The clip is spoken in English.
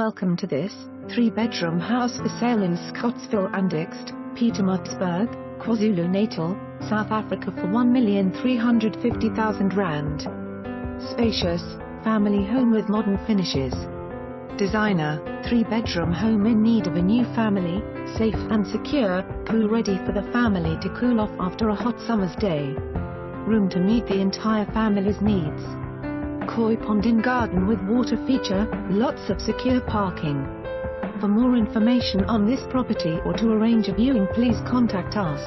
Welcome to this three-bedroom house for sale in Scottsville and Ext, Pietermaritzburg, KwaZulu-Natal, South Africa for R1,350,000 rand. Spacious, family home with modern finishes. Designer, three-bedroom home in need of a new family, safe and secure, pool-ready for the family to cool off after a hot summer's day. Room to meet the entire family's needs. Koi pond in garden with water feature, lots of secure parking. For more information on this property or to arrange a viewing please contact us.